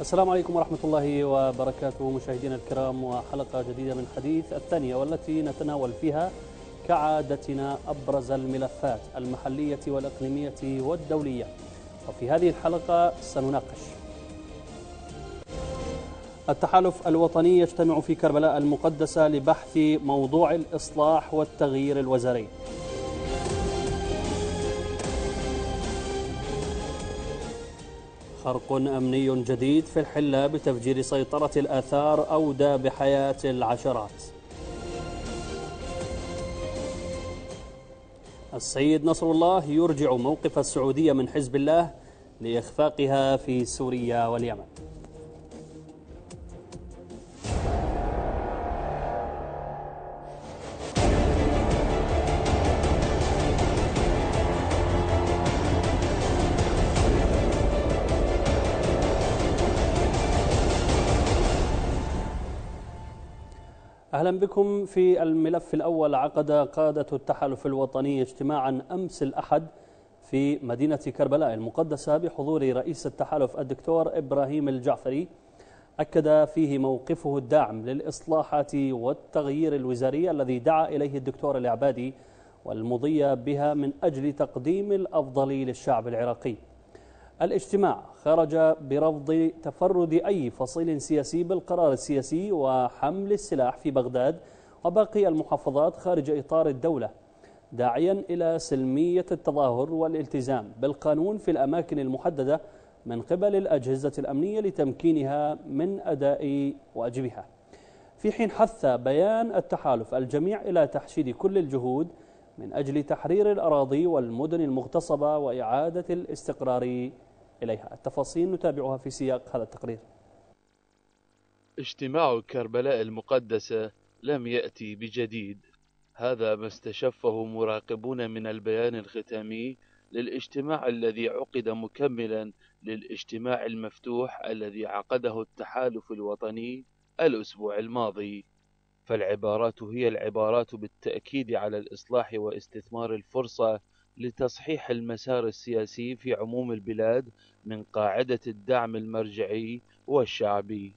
السلام عليكم ورحمة الله وبركاته مشاهدينا الكرام وحلقة جديدة من حديث الثانية والتي نتناول فيها كعادتنا أبرز الملفات المحلية والإقليمية والدولية. وفي هذه الحلقة سنناقش التحالف الوطني يجتمع في كربلاء المقدسة لبحث موضوع الإصلاح والتغيير الوزاري. خرق أمني جديد في الحلة بتفجير سيطرة الآثار أودى بحياة العشرات. السيد نصر الله يرجع موقف السعودية من حزب الله لإخفاقها في سوريا واليمن. أهلا بكم في الملف الأول. عقد قادة التحالف الوطني اجتماعا أمس الأحد في مدينة كربلاء المقدسة بحضور رئيس التحالف الدكتور إبراهيم الجعفري. أكد فيه موقفه الداعم للإصلاحات والتغيير الوزاري الذي دعا إليه الدكتور العبادي والمضي بها من أجل تقديم الأفضل للشعب العراقي. الاجتماع خرج برفض تفرد أي فصيل سياسي بالقرار السياسي وحمل السلاح في بغداد وباقي المحافظات خارج إطار الدولة داعيا إلى سلمية التظاهر والالتزام بالقانون في الأماكن المحددة من قبل الأجهزة الأمنية لتمكينها من أداء واجبها. في حين حث بيان التحالف الجميع إلى تحشيد كل الجهود من أجل تحرير الأراضي والمدن المغتصبة وإعادة الاستقرار إليها. التفاصيل نتابعها في سياق هذا التقرير. اجتماع كربلاء المقدسة لم يأتي بجديد. هذا ما استشفه مراقبون من البيان الختامي للاجتماع الذي عقد مكملا للاجتماع المفتوح الذي عقده التحالف الوطني الأسبوع الماضي. فالعبارات هي العبارات بالتأكيد على الإصلاح واستثمار الفرصة لتصحيح المسار السياسي في عموم البلاد من قاعدة الدعم المرجعي والشعبي.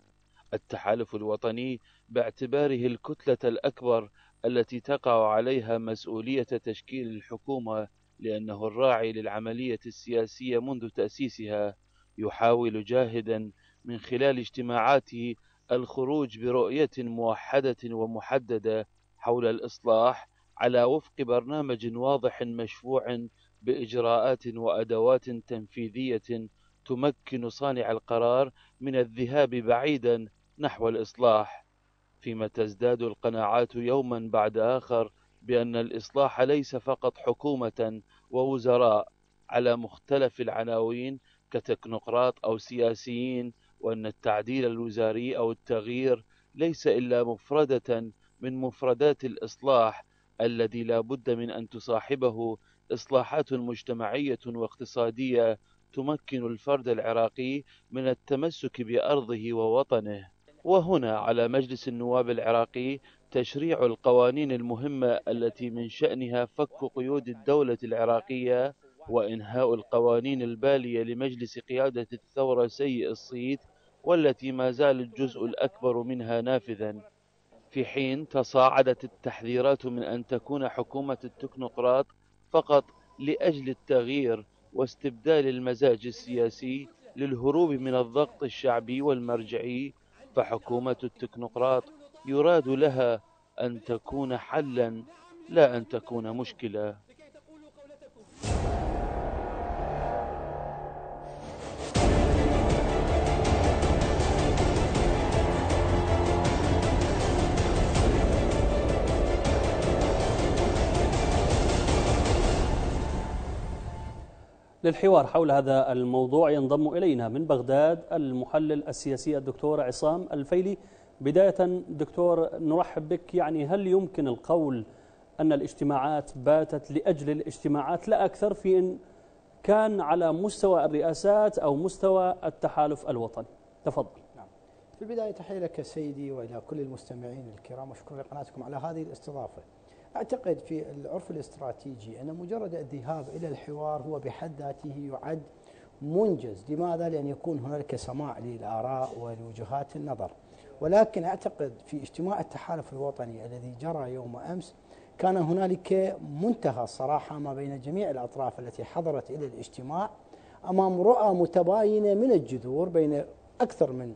التحالف الوطني باعتباره الكتلة الأكبر التي تقع عليها مسؤولية تشكيل الحكومة لأنه الراعي للعملية السياسية منذ تأسيسها. يحاول جاهدا من خلال اجتماعاته الخروج برؤية موحدة ومحددة حول الإصلاح على وفق برنامج واضح مشفوع بإجراءات وأدوات تنفيذية تمكن صانع القرار من الذهاب بعيدا نحو الإصلاح فيما تزداد القناعات يوما بعد آخر بأن الإصلاح ليس فقط حكومة ووزراء على مختلف العناوين كتكنوقراط أو سياسيين وأن التعديل الوزاري أو التغيير ليس إلا مفردة من مفردات الإصلاح الذي لا بد من أن تصاحبه إصلاحات مجتمعية واقتصادية تمكن الفرد العراقي من التمسك بأرضه ووطنه. وهنا على مجلس النواب العراقي تشريع القوانين المهمة التي من شأنها فك قيود الدولة العراقية وإنهاء القوانين البالية لمجلس قيادة الثورة سيء الصيت والتي ما زال الجزء الأكبر منها نافذا. في حين تصاعدت التحذيرات من أن تكون حكومة التكنوقراط فقط لأجل التغيير واستبدال المزاج السياسي للهروب من الضغط الشعبي والمرجعي فحكومة التكنوقراط يراد لها أن تكون حلا لا أن تكون مشكلة. للحوار حول هذا الموضوع ينضم إلينا من بغداد المحلل السياسي الدكتور عصام الفيلي. بداية دكتور نرحب بك. يعني هل يمكن القول أن الاجتماعات باتت لأجل الاجتماعات؟ لا أكثر في إن كان على مستوى الرئاسات أو مستوى التحالف الوطني. تفضل. نعم. في البداية تحية لك سيدي وإلى كل المستمعين الكرام. وشكرا لقناتكم على هذه الاستضافة. أعتقد في العرف الاستراتيجي أن مجرد الذهاب إلى الحوار هو بحد ذاته يعد منجز. لماذا؟ لأن يكون هنالك سماع للآراء ولوجهات النظر. ولكن أعتقد في اجتماع التحالف الوطني الذي جرى يوم أمس كان هنالك منتهى الصراحة ما بين جميع الأطراف التي حضرت إلى الاجتماع أمام رؤى متباينة من الجذور بين أكثر من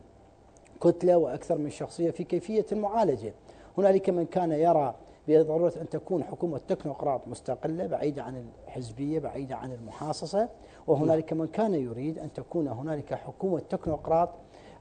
كتلة وأكثر من شخصية في كيفية المعالجة. هنالك من كان يرى بضرورة أن تكون حكومة تكنوقراط مستقلة بعيدة عن الحزبية بعيدة عن المحاصصة. وهنالك من كان يريد أن تكون هنالك حكومة تكنوقراط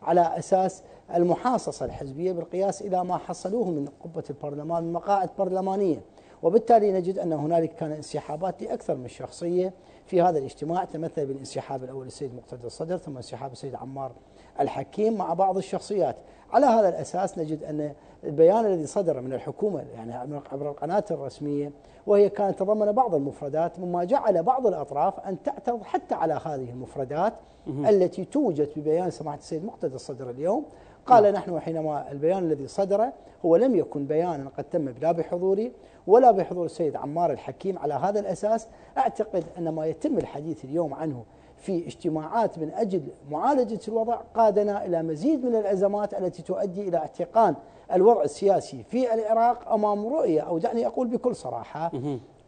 على أساس المحاصصة الحزبية بالقياس إلى ما حصلوه من قبة البرلمان من مقاعد برلمانية. وبالتالي نجد أن هنالك كان انسحابات لأكثر من شخصية في هذا الاجتماع تمثل بالانسحاب الأول السيد مقتدى الصدر ثم انسحاب السيد عمار الحكيم مع بعض الشخصيات. على هذا الأساس نجد أن البيان الذي صدر من الحكومة يعني عبر القناة الرسمية وهي كانت تضمن بعض المفردات مما جعل بعض الأطراف أن تعترض حتى على هذه المفردات التي توجد في بيان سماحة السيد مقتدى الصدر اليوم. قال نعم. نحن حينما البيان الذي صدر هو لم يكن بيانا قد تم لا بحضوري ولا بحضور السيد عمار الحكيم. على هذا الأساس أعتقد أن ما يتم الحديث اليوم عنه في اجتماعات من أجل معالجة الوضع قادنا إلى مزيد من الأزمات التي تؤدي إلى اعتقان الوضع السياسي في العراق أمام رؤية أو دعني أقول بكل صراحة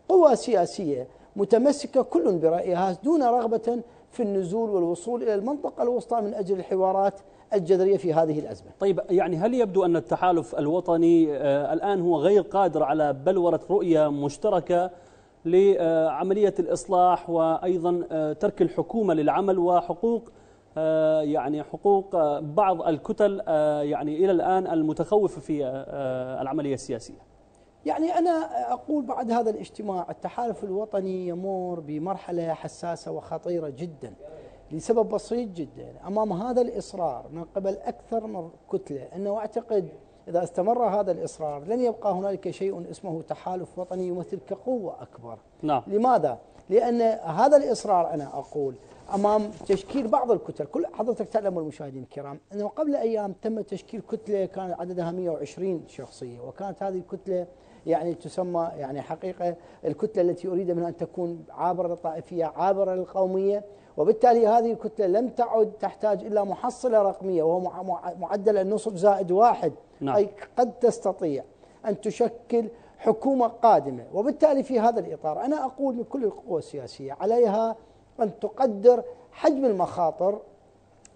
قوى سياسية متمسكة كل برأيها دون رغبة في النزول والوصول إلى المنطقة الوسطى من أجل الحوارات الجذرية في هذه الأزمة. طيب يعني هل يبدو أن التحالف الوطني آه، الآن هو غير قادر على بلورة رؤية مشتركة لعملية الإصلاح وأيضا آه، ترك الحكومة للعمل وحقوق آه، يعني حقوق بعض الكتل يعني إلى الآن المتخوفة في العملية السياسية. يعني أنا أقول بعد هذا الاجتماع التحالف الوطني يمر بمرحلة حساسة وخطيرة جدا لسبب بسيط جدا. أمام هذا الإصرار من قبل أكثر من كتلة أنه أعتقد إذا استمر هذا الإصرار لن يبقى هنالك شيء اسمه تحالف وطني يمثل كقوة أكبر نعم. لماذا؟ لأن هذا الإصرار أنا أقول أمام تشكيل بعض الكتل كل حضرتك تعلم المشاهدين الكرام أنه قبل أيام تم تشكيل كتلة كان عددها 120 شخصية وكانت هذه الكتلة يعني تسمى يعني حقيقة الكتلة التي أريد منها أن تكون عابرة للطائفية عابرة للقومية وبالتالي هذه الكتلة لم تعد تحتاج إلا محصلة رقمية وهو معدل النصف زائد واحد نعم. أي قد تستطيع أن تشكل حكومة قادمة. وبالتالي في هذا الإطار أنا أقول لكل القوى السياسية عليها أن تقدر حجم المخاطر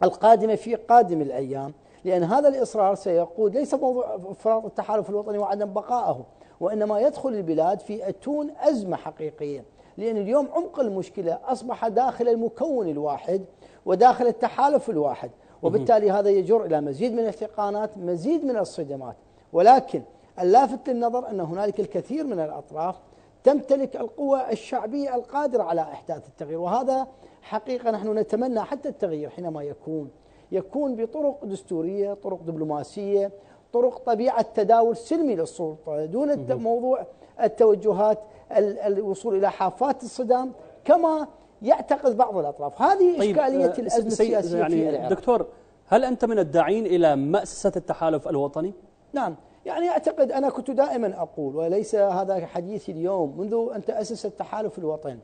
القادمة في قادم الأيام لأن هذا الإصرار سيقود ليس موضوع افراط التحالف الوطني وعدم بقائه وإنما يدخل البلاد في أتون أزمة حقيقية. لأن اليوم عمق المشكلة أصبح داخل المكون الواحد وداخل التحالف الواحد. وبالتالي هذا يجر إلى مزيد من الاحتقانات مزيد من الصدمات. ولكن اللافت للنظر أن هنالك الكثير من الأطراف تمتلك القوة الشعبية القادرة على إحداث التغيير. وهذا حقيقة نحن نتمنى حتى التغيير حينما يكون. يكون بطرق دستورية طرق دبلوماسية طرق طبيعة تداول سلمي للسلطة دون موضوع التوجهات الوصول إلى حافات الصدام. كما يعتقد بعض الأطراف هذه طيب إشكالية آه الأزمة السياسية يعني في العراق دكتور هل أنت من الداعين إلى مأسسة التحالف الوطني؟ نعم يعني أعتقد أنا كنت دائما أقول وليس هذا حديثي اليوم منذ أن تأسس التحالف الوطني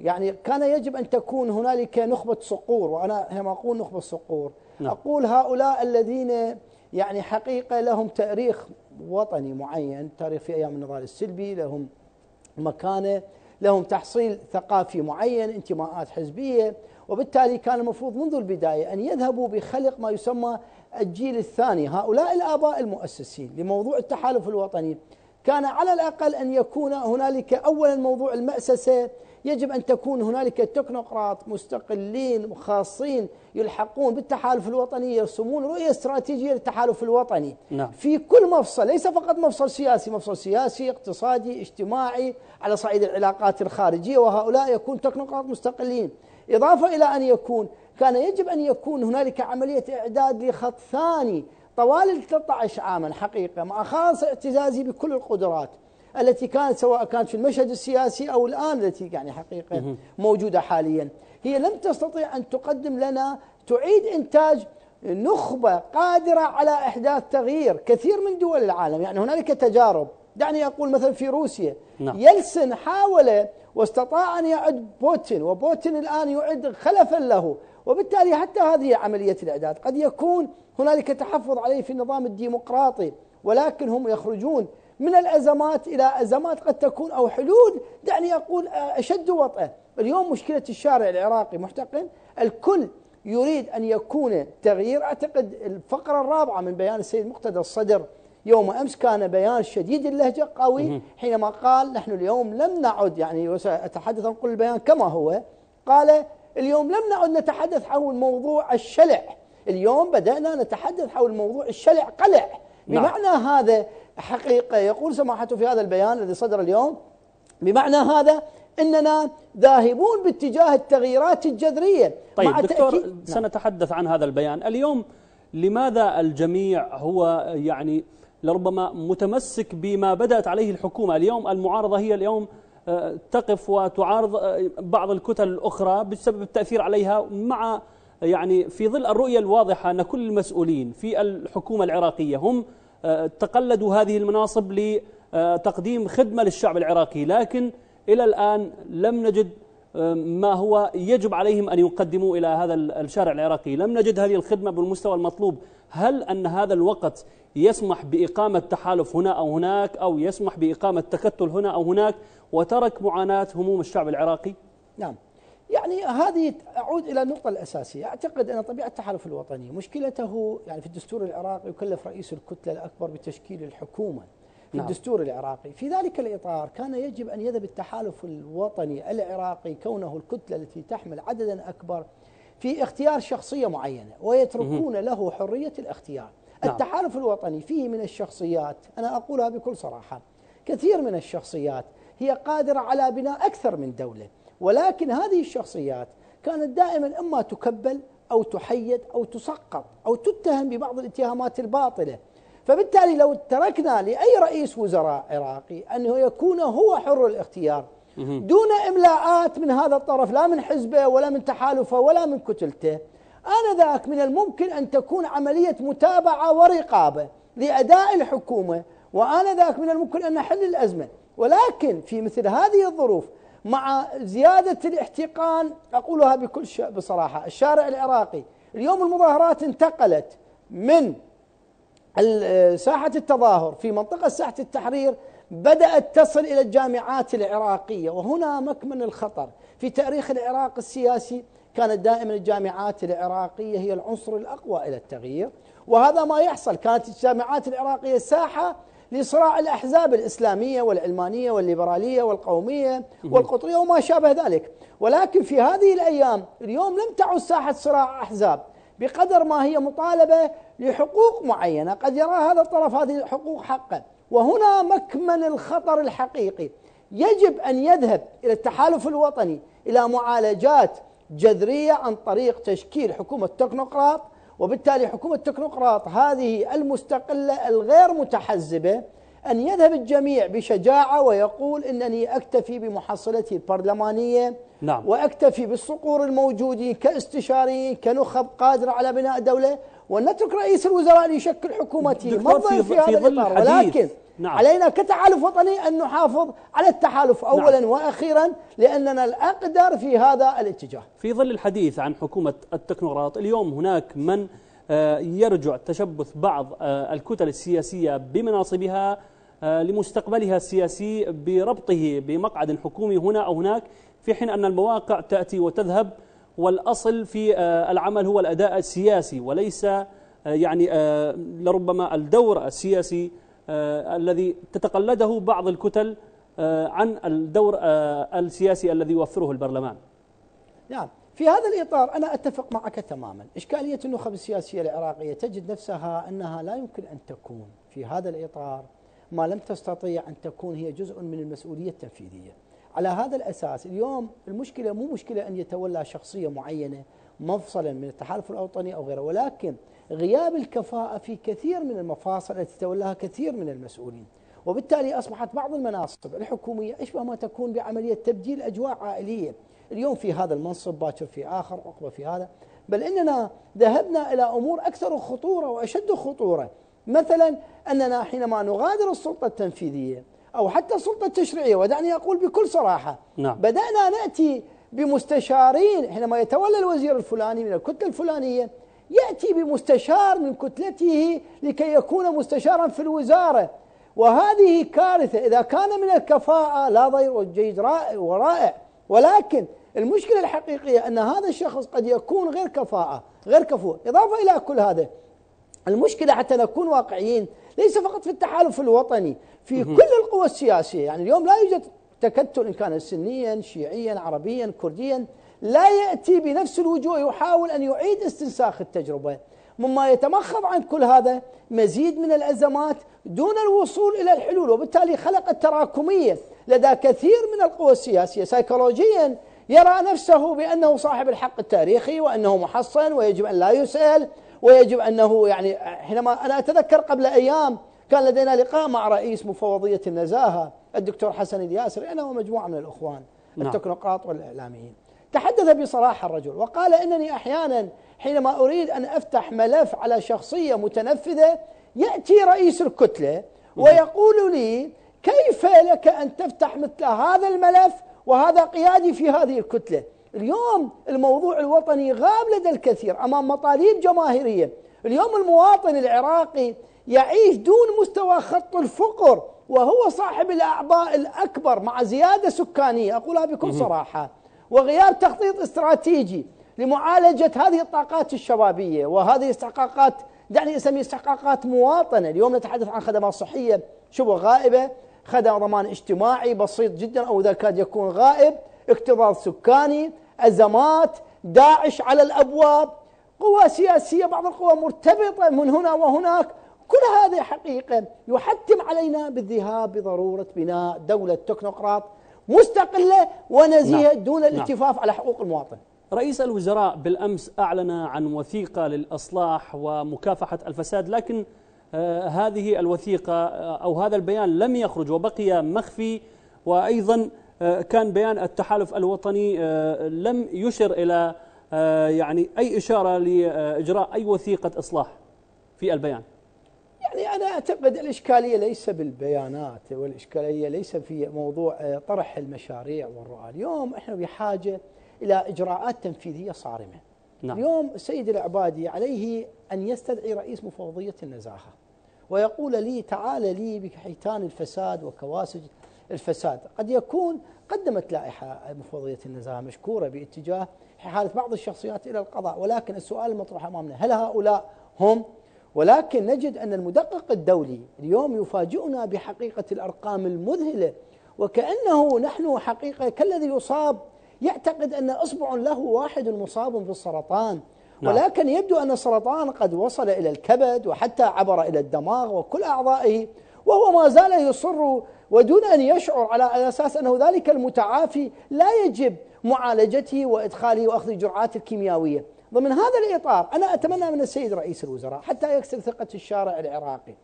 يعني كان يجب أن تكون هنالك نخبة صقور وأنا هنا أقول نخبة صقور نعم. أقول هؤلاء الذين يعني حقيقة لهم تاريخ وطني معين تاريخ في أيام النضال السلبي لهم مكانة لهم تحصيل ثقافي معين انتماءات حزبية. وبالتالي كان المفروض منذ البداية أن يذهبوا بخلق ما يسمى الجيل الثاني. هؤلاء الآباء المؤسسين لموضوع التحالف الوطني كان على الأقل أن يكون هنالك أولا موضوع المأسسة يجب أن تكون هنالك تكنوقراط مستقلين خاصين يلحقون بالتحالف الوطني يرسمون رؤية استراتيجية للتحالف الوطني. نعم. في كل مفصل ليس فقط مفصل سياسي مفصل سياسي اقتصادي اجتماعي على صعيد العلاقات الخارجية وهؤلاء يكون تكنوقراط مستقلين. إضافة إلى أن يكون كان يجب أن يكون هنالك عملية إعداد لخط ثاني طوال 13 عاما حقيقة مع خاص اعتزازي بكل القدرات. التي كانت سواء كانت في المشهد السياسي أو الآن التي يعني حقيقة موجودة حاليا. هي لم تستطيع أن تقدم لنا تعيد إنتاج نخبة قادرة على إحداث تغيير كثير من دول العالم. يعني هنالك تجارب. دعني أقول مثلا في روسيا. نعم. يلسن حاول واستطاع أن يعد بوتين وبوتين الآن يعد خلفا له. وبالتالي حتى هذه عملية الإعداد قد يكون هنالك تحفظ عليه في النظام الديمقراطي ولكن هم يخرجون من الأزمات إلى أزمات قد تكون أو حلول دعني أقول أشد وطأة اليوم مشكلة الشارع العراقي محتقن. الكل يريد أن يكون تغيير. أعتقد الفقرة الرابعة من بيان السيد مقتدى الصدر يوم أمس كان بيان شديد اللهجة قوي حينما قال نحن اليوم لم نعد يعني وسأتحدث عن البيان كما هو قال اليوم لم نعد نتحدث حول موضوع الشلع. اليوم بدأنا نتحدث حول موضوع الشلع قلع. نعم. بمعنى هذا حقيقة يقول سماحته في هذا البيان الذي صدر اليوم بمعنى هذا إننا ذاهبون باتجاه التغييرات الجذرية. طيب مع دكتور نعم. سنتحدث عن هذا البيان. اليوم لماذا الجميع هو يعني لربما متمسك بما بدأت عليه الحكومة؟ اليوم المعارضة هي اليوم آه، تقف وتعارض آه، بعض الكتل الأخرى بسبب التأثير عليها مع يعني في ظل الرؤية الواضحة أن كل المسؤولين في الحكومة العراقية هم تقلدوا هذه المناصب لتقديم خدمة للشعب العراقي لكن إلى الآن لم نجد ما هو يجب عليهم أن يقدموا إلى هذا الشارع العراقي. لم نجد هذه الخدمة بالمستوى المطلوب. هل أن هذا الوقت يسمح بإقامة تحالف هنا أو هناك أو يسمح بإقامة تكتل هنا أو هناك وترك معاناة هموم الشعب العراقي؟ نعم. يعني هذه أعود إلى النقطة الأساسية. أعتقد أن طبيعة التحالف الوطني مشكلته يعني في الدستور العراقي يكلف رئيس الكتلة الأكبر بتشكيل الحكومة في نعم. الدستور العراقي. في ذلك الإطار كان يجب أن يذهب التحالف الوطني العراقي كونه الكتلة التي تحمل عددا أكبر في اختيار شخصية معينة ويتركون له حرية الاختيار. نعم. التحالف الوطني فيه من الشخصيات أنا أقولها بكل صراحة كثير من الشخصيات هي قادرة على بناء أكثر من دولة. ولكن هذه الشخصيات كانت دائما إما تكبل أو تحيد أو تسقط أو تتهم ببعض الاتهامات الباطلة. فبالتالي لو تركنا لأي رئيس وزراء عراقي أنه يكون هو حر الاختيار دون إملاءات من هذا الطرف لا من حزبه ولا من تحالفه ولا من كتلته آنذاك من الممكن أن تكون عملية متابعة ورقابة لأداء الحكومة وآنذاك من الممكن أن نحل الأزمة. ولكن في مثل هذه الظروف مع زيادة الاحتقان أقولها بكل بصراحة. الشارع العراقي اليوم المظاهرات انتقلت من ساحة التظاهر في منطقة ساحة التحرير بدأت تصل إلى الجامعات العراقية وهنا مكمن الخطر. في تاريخ العراق السياسي كانت دائما الجامعات العراقية هي العنصر الأقوى إلى التغيير وهذا ما يحصل. كانت الجامعات العراقية ساحة لصراع الأحزاب الإسلامية والعلمانية والليبرالية والقومية والقطرية وما شابه ذلك. ولكن في هذه الأيام اليوم لم تعد ساحة صراع أحزاب بقدر ما هي مطالبة لحقوق معينة. قد يرى هذا الطرف هذه الحقوق حقا. وهنا مكمن الخطر الحقيقي. يجب أن يذهب إلى التحالف الوطني إلى معالجات جذرية عن طريق تشكيل حكومة تكنوقراط وبالتالي حكومة تكنوقراط هذه المستقلة الغير متحزبة أن يذهب الجميع بشجاعة ويقول إنني أكتفي بمحصلتي البرلمانية نعم. وأكتفي بالصقور الموجودين كاستشاريين كنخب قادرة على بناء دولة ونترك رئيس الوزراء ليشكل حكومته ما في, في هذا الإطار ولكن نعم. علينا كتحالف وطني أن نحافظ على التحالف أولا نعم. وأخيرا لأننا الأقدر في هذا الاتجاه في ظل الحديث عن حكومة التكنوقراط اليوم هناك من آه، يرجع تشبث بعض آه، الكتل السياسية بمناصبها آه، لمستقبلها السياسي بربطه بمقعد حكومي هنا أو هناك في حين أن المواقع تأتي وتذهب والأصل في العمل هو الأداء السياسي وليس يعني لربما الدور السياسي الذي تتقلده بعض الكتل آه، عن الدور آه، السياسي الذي يوفره البرلمان. نعم. في هذا الإطار أنا أتفق معك تماما. إشكالية النخب السياسية العراقية تجد نفسها أنها لا يمكن أن تكون في هذا الإطار ما لم تستطيع أن تكون هي جزء من المسؤولية التنفيذية. على هذا الأساس اليوم المشكلة مو مشكلة أن يتولى شخصية معينة مفصلا من التحالف الأوطني أو غيره ولكن غياب الكفاءة في كثير من المفاصل التي تولاها كثير من المسؤولين. وبالتالي أصبحت بعض المناصب الحكومية أشبه ما تكون؟ بعملية تبديل أجواء عائلية. اليوم في هذا المنصب باكر في آخر عقبة في هذا. بل إننا ذهبنا إلى أمور أكثر خطورة وأشد خطورة. مثلا أننا حينما نغادر السلطة التنفيذية أو حتى السلطة التشريعية ودعني أقول بكل صراحة نعم. بدأنا نأتي بمستشارين حينما يتولى الوزير الفلاني من الكتلة الفلانية يأتي بمستشار من كتلته لكي يكون مستشارا في الوزارة. وهذه كارثة. إذا كان من الكفاءة لا ضير وجيد رائع ورائع. ولكن المشكلة الحقيقية أن هذا الشخص قد يكون غير كفاءة غير كفو. إضافة إلى كل هذا المشكلة حتى نكون واقعيين ليس فقط في التحالف الوطني في كل القوى السياسية. يعني اليوم لا يوجد تكتل إن كان سنيا شيعيا عربيا كرديا. لا يأتي بنفس الوجوه يحاول أن يعيد استنساخ التجربة. مما يتمخض عن كل هذا مزيد من الأزمات دون الوصول إلى الحلول وبالتالي خلق التراكمية لدى كثير من القوى السياسية. سيكولوجيا يرى نفسه بأنه صاحب الحق التاريخي وأنه محصن ويجب أن لا يسأل ويجب أنه يعني حينما أنا أتذكر قبل أيام كان لدينا لقاء مع رئيس مفوضية النزاهة الدكتور حسن الياسري أنا ومجموعة من الأخوان نعم. التكنوقراط والإعلاميين. تحدث بصراحة الرجل وقال إنني أحيانا حينما أريد أن أفتح ملف على شخصية متنفذة يأتي رئيس الكتلة ويقول لي كيف لك أن تفتح مثل هذا الملف وهذا قيادي في هذه الكتلة؟ اليوم الموضوع الوطني غاب لدى الكثير أمام مطالب جماهيرية. اليوم المواطن العراقي يعيش دون مستوى خط الفقر وهو صاحب الأعباء الأكبر مع زيادة سكانية. أقولها بكل صراحة وغياب تخطيط استراتيجي لمعالجة هذه الطاقات الشبابية. وهذه استحقاقات دعني أسميها استحقاقات مواطنة. اليوم نتحدث عن خدمات صحية شبه غائبة خدم ضمان اجتماعي بسيط جدا أو إذا كاد يكون غائب اكتظاظ سكاني أزمات داعش على الأبواب قوى سياسية بعض القوى مرتبطة من هنا وهناك. كل هذه حقيقة يحتم علينا بالذهاب بضرورة بناء دولة تكنوقراط. مستقلة ونزيهة نعم. دون الالتفاف نعم. على حقوق المواطن رئيس الوزراء بالأمس أعلن عن وثيقة للأصلاح ومكافحة الفساد لكن آه هذه الوثيقة آه أو هذا البيان لم يخرج وبقي مخفي وأيضا آه كان بيان التحالف الوطني آه لم يشر إلى يعني أي إشارة لإجراء أي وثيقة إصلاح في البيان يعني أنا أعتقد الإشكالية ليس بالبيانات والإشكالية ليس في موضوع آه، طرح المشاريع والرؤى. اليوم إحنا بحاجة إلى إجراءات تنفيذية صارمة. نعم. اليوم السيد العبادي عليه أن يستدعي رئيس مفوضية النزاهة ويقول لي تعال لي بحيتان الفساد وكواسج الفساد. قد يكون قدمت لائحة مفوضية النزاهة مشكورة باتجاه حالة بعض الشخصيات إلى القضاء ولكن السؤال المطروح أمامنا هل هؤلاء هم ولكن نجد أن المدقق الدولي اليوم يفاجئنا بحقيقة الأرقام المذهلة وكأنه نحن حقيقة كالذي يصاب يعتقد أن إصبع له واحد مصاب بالسرطان نعم. ولكن يبدو أن السرطان قد وصل إلى الكبد وحتى عبر إلى الدماغ وكل أعضائه وهو ما زال يصر ودون أن يشعر على أساس أنه ذلك المتعافي لا يجب معالجته وإدخاله وأخذ الجرعات الكيميائية ضمن هذا الإطار أنا أتمنى من السيد رئيس الوزراء حتى يكسر ثقة الشارع العراقي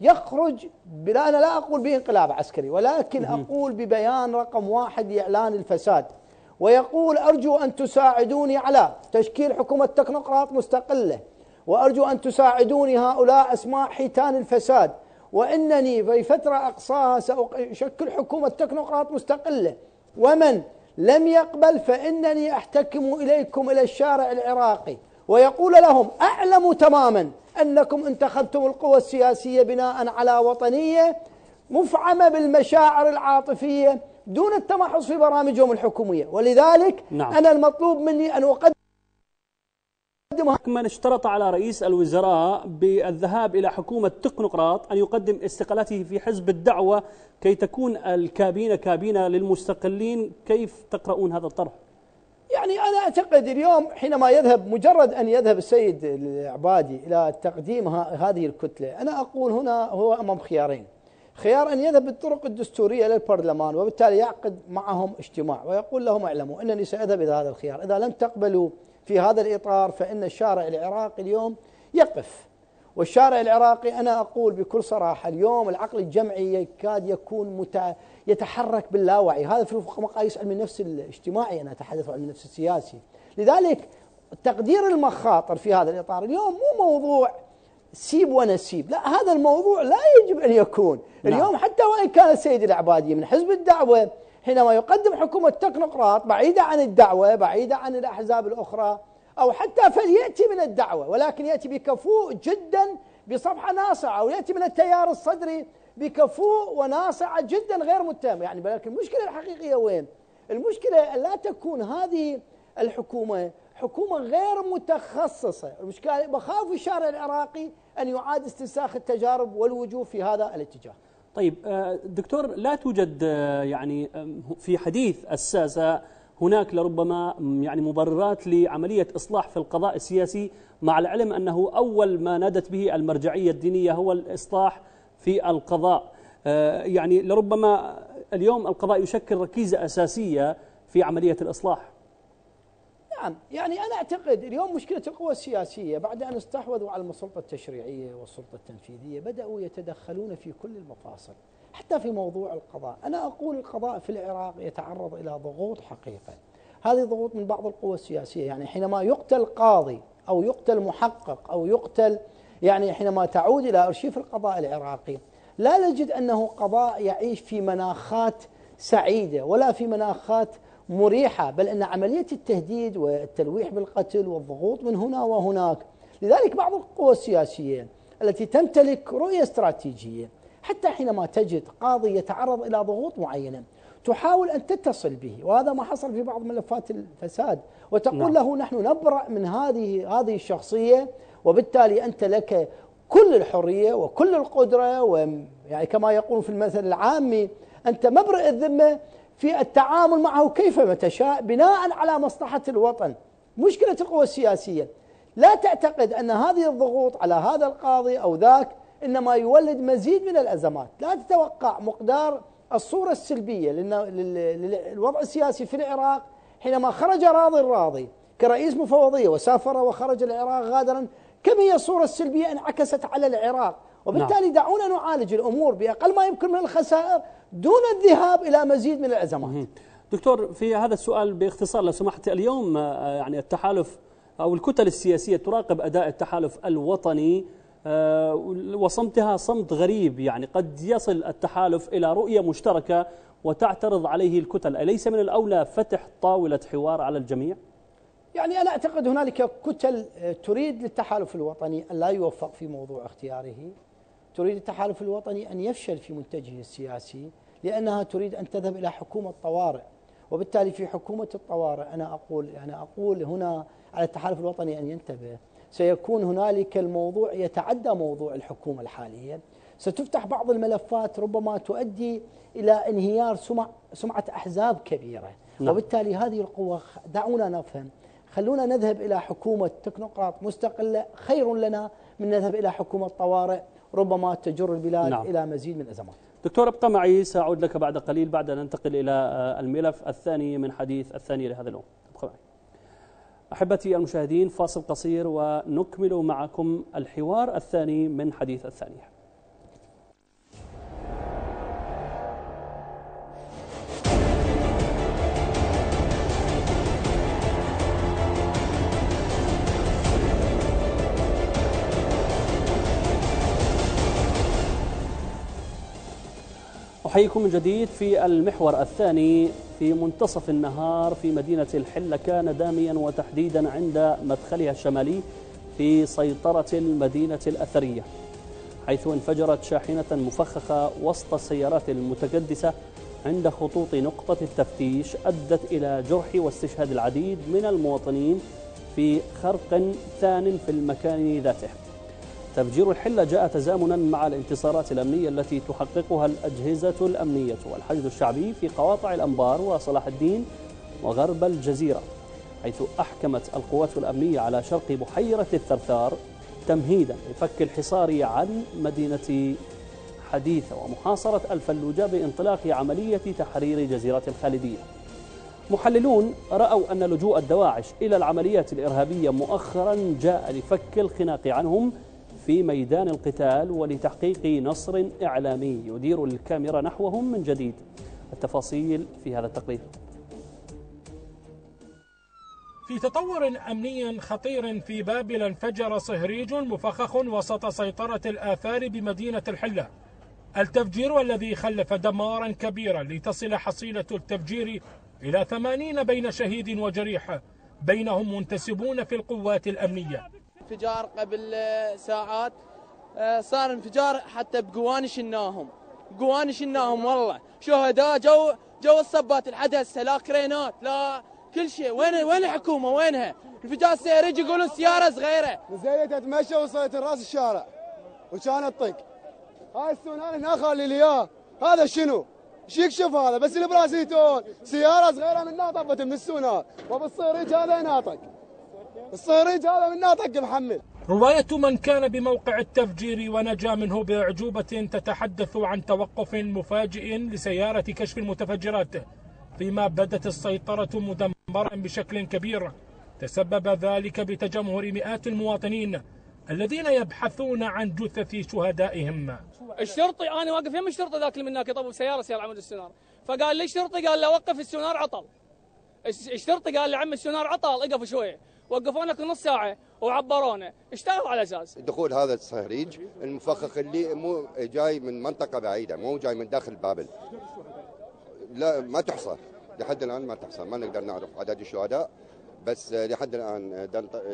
يخرج بلا أنا لا أقول بانقلاب عسكري ولكن أقول ببيان رقم واحد لإعلان الفساد ويقول أرجو أن تساعدوني على تشكيل حكومة تكنوقراط مستقلة وأرجو أن تساعدوني هؤلاء أسماء حيتان الفساد وإنني في فترة أقصاها سأشكل حكومة تكنوقراط مستقلة. ومن؟ لم يقبل فإنني أحتكم إليكم إلى الشارع العراقي ويقول لهم أعلم تماما أنكم انتخبتم القوى السياسية بناء على وطنية مفعمة بالمشاعر العاطفية دون التمحص في برامجهم الحكومية ولذلك نعم. أنا المطلوب مني أن أقدم من اشترط على رئيس الوزراء بالذهاب إلى حكومة تكنوقراط أن يقدم استقالته في حزب الدعوة كي تكون الكابينة كابينة للمستقلين. كيف تقرؤون هذا الطرح؟ يعني أنا أعتقد اليوم حينما يذهب مجرد أن يذهب السيد العبادي إلى تقديم هذه الكتلة أنا أقول هنا هو أمام خيارين. خيار أن يذهب بالطرق الدستورية إلى البرلمان وبالتالي يعقد معهم اجتماع ويقول لهم اعلموا أنني سأذهب إلى هذا الخيار. إذا لم تقبلوا في هذا الإطار فإن الشارع العراقي اليوم يقف. والشارع العراقي أنا أقول بكل صراحة اليوم العقل الجمعي يكاد يكون متع... يتحرك باللاوعي. هذا في مقاييس علم النفس الاجتماعي أنا أتحدث عن علم النفس السياسي. لذلك تقدير المخاطر في هذا الإطار اليوم مو موضوع سيب ونسيب لا هذا الموضوع لا يجب أن يكون. نعم. اليوم حتى وإن كان السيد العبادي من حزب الدعوة حينما يقدم حكومة تكنوقراط بعيدة عن الدعوة بعيدة عن الأحزاب الأخرى أو حتى فليأتي من الدعوة ولكن يأتي بكفوء جدا بصفحة ناصعة أو يأتي من التيار الصدري بكفوء وناصعة جدا غير متهم. يعني ولكن المشكلة الحقيقية وين؟ المشكلة لا تكون هذه الحكومة حكومة غير متخصصة. المشكلة بخاف الشارع العراقي أن يعاد استنساخ التجارب والوجوه في هذا الاتجاه. طيب آه، دكتور لا توجد آه، يعني في حديث الساسة هناك لربما يعني مبررات لعملية إصلاح في القضاء السياسي مع العلم أنه أول ما نادت به المرجعية الدينية هو الإصلاح في القضاء. آه، يعني لربما اليوم القضاء يشكل ركيزة أساسية في عملية الإصلاح. نعم يعني أنا أعتقد اليوم مشكلة القوى السياسية بعد أن استحوذوا على السلطة التشريعية والسلطة التنفيذية بدأوا يتدخلون في كل المفاصل حتى في موضوع القضاء. أنا أقول القضاء في العراق يتعرض إلى ضغوط حقيقة. هذه ضغوط من بعض القوى السياسية يعني حينما يقتل قاضي أو يقتل محقق أو يقتل يعني حينما تعود إلى أرشيف القضاء العراقي لا نجد أنه قضاء يعيش في مناخات سعيدة ولا في مناخات مريحة بل أن عملية التهديد والتلويح بالقتل والضغوط من هنا وهناك. لذلك بعض القوى السياسية التي تمتلك رؤية استراتيجية حتى حينما تجد قاضي يتعرض إلى ضغوط معينة تحاول أن تتصل به. وهذا ما حصل في بعض ملفات الفساد. وتقول نعم. له نحن نبرأ من هذه هذه الشخصية وبالتالي أنت لك كل الحرية وكل القدرة ويعني كما يقول في المثل العامي أنت مبرئ الذمة في التعامل معه كيفما تشاء بناء على مصلحة الوطن. مشكلة القوى السياسية. لا تعتقد أن هذه الضغوط على هذا القاضي أو ذاك إنما يولد مزيد من الأزمات. لا تتوقع مقدار الصورة السلبية للوضع السياسي في العراق حينما خرج راضي الراضي كرئيس مفوضية وسافر وخرج العراق غادرا. كم هي الصورة السلبية انعكست على العراق؟ وبالتالي نعم. دعونا نعالج الأمور بأقل ما يمكن من الخسائر دون الذهاب إلى مزيد من الأزمات دكتور في هذا السؤال باختصار لو سمحت اليوم آه، يعني التحالف أو الكتل السياسية تراقب أداء التحالف الوطني آه، وصمتها صمت غريب يعني قد يصل التحالف إلى رؤية مشتركة وتعترض عليه الكتل أليس من الأولى فتح طاولة حوار على الجميع؟ يعني أنا أعتقد هنالك كتل آه، تريد للتحالف الوطني أن لا يوفق في موضوع اختياره تريد التحالف الوطني أن يفشل في منتجه السياسي لأنها تريد أن تذهب إلى حكومة طوارئ وبالتالي في حكومة الطوارئ أنا أقول يعني أقول هنا على التحالف الوطني أن ينتبه سيكون هنالك الموضوع يتعدى موضوع الحكومة الحالية. ستفتح بعض الملفات ربما تؤدي إلى انهيار سمع سمعة أحزاب كبيرة. نعم. وبالتالي هذه القوة دعونا نفهم. خلونا نذهب إلى حكومة تكنوقراط مستقلة خير لنا من نذهب إلى حكومة طوارئ ربما تجر البلاد نعم. إلى مزيد من الأزمات. دكتور ابقى معي سأعود لك بعد قليل بعد أن ننتقل إلى آه، الملف الثاني من حديث الثاني لهذا اليوم. ابقى معي. أحبتي المشاهدين فاصل قصير ونكمل معكم الحوار الثاني من حديث الثانية أحييكم من جديد في المحور الثاني في منتصف النهار في مدينة الحلة كان داميا وتحديدا عند مدخلها الشمالي في سيطرة المدينة الأثرية حيث انفجرت شاحنة مفخخة وسط السيارات المتكدسة عند خطوط نقطة التفتيش أدت إلى جرح واستشهاد العديد من المواطنين في خرق ثان في المكان ذاته. تفجير الحلة جاء تزامنا مع الانتصارات الأمنية التي تحققها الأجهزة الأمنية والحشد الشعبي في قواطع الأنبار وصلاح الدين وغرب الجزيرة حيث أحكمت القوات الأمنية على شرق بحيرة الثرثار تمهيدا لفك الحصار عن مدينة حديثة ومحاصرة الفلوجة بانطلاق عملية تحرير جزيرة الخالدية محللون رأوا أن لجوء الدواعش إلى العمليات الإرهابية مؤخرا جاء لفك الخناق عنهم في ميدان القتال ولتحقيق نصر إعلامي. يدير الكاميرا نحوهم من جديد. التفاصيل في هذا التقرير. في تطور أمني خطير في بابل انفجر صهريج مفخخ وسط سيطرة الآثار بمدينة الحلة. التفجير الذي خلف دمارا كبيرا لتصل حصيلة التفجير إلى ثمانين بين شهيد وجريح بينهم منتسبون في القوات الأمنية. انفجار قبل ساعات. آه، صار انفجار حتى بقواني شناهم قواني شناهم والله. شهداء جو جو الصبات لحد هسه لا كرينات لا كل شيء. وين وين الحكومة؟ وينها؟ انفجار سيارة يقولون سيارة صغيرة. نزلت اتمشى وصلت راس الشارع. وكان الطق. هاي السونار هنا خلي لي إياه. هذا شنو؟ إيش يكشف هذا؟ بس البرازيتون سيارة صغيرة من طفت من السونار وبالصيريج هذا ناطق الصيريج هذا من ناطق محمد. رواية من كان بموقع التفجير ونجا منه بأعجوبة تتحدث عن توقف مفاجئ لسيارة كشف المتفجرات فيما بدت السيطرة مدمرا بشكل كبير. تسبب ذلك بتجمهر مئات المواطنين الذين يبحثون عن جثث شهدائهم. الشرطي أنا واقف يم الشرطي ذاك اللي من هناك يطب سيارة سيارة عمود السونار. فقال لي الشرطي قال له وقف السونار عطل. الشرطي قال لي عم السونار عطل إقف شوية. وقفونا كل نص ساعة وعبرونا. اشتغلوا على أساس. دخول هذا الصهريج المفخخ اللي مو جاي من منطقة بعيدة مو جاي من داخل بابل. لا ما تحصى. لحد الآن ما تحصى. ما نقدر نعرف عدد الشهداء بس لحد الآن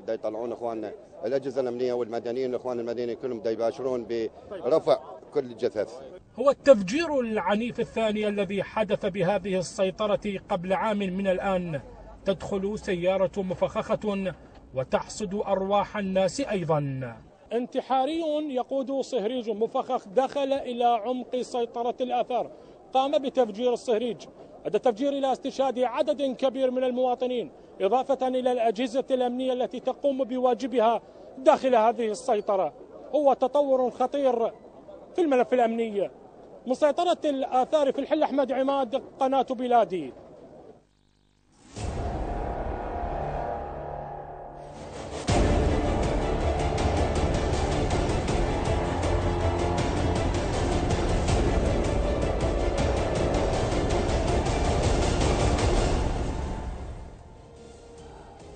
دا يطلعون إخواننا. الأجهزة الأمنية والمدنيين الإخوان المدنيين كلهم دا يباشرون برفع كل الجثث هو التفجير العنيف الثاني الذي حدث بهذه السيطرة قبل عام من الآن. تدخل سيارة مفخخة وتحصد أرواح الناس أيضا. انتحاري يقود صهريج مفخخ دخل إلى عمق سيطرة الآثار قام بتفجير الصهريج. أدى التفجير إلى استشهاد عدد كبير من المواطنين إضافة إلى الأجهزة الأمنية التي تقوم بواجبها داخل هذه السيطرة. هو تطور خطير في الملف الأمني. مسيطرة الآثار في الحل أحمد عماد قناة بلادي.